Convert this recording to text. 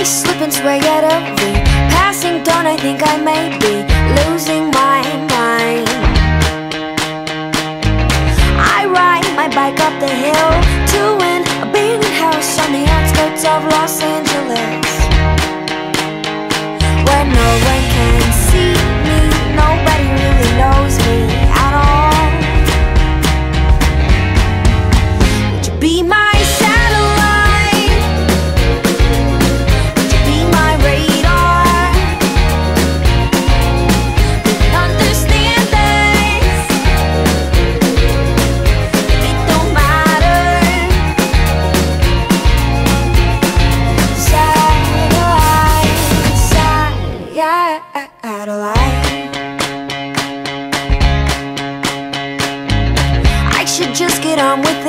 I slip and sway at every passing dawn I think I may be losing my mind. I ride my bike up the hill To an abandoned house on the outskirts of Los Angeles. Where no one can see me Nobody really knows me at all. Would you be my got a life. I should just get on with it.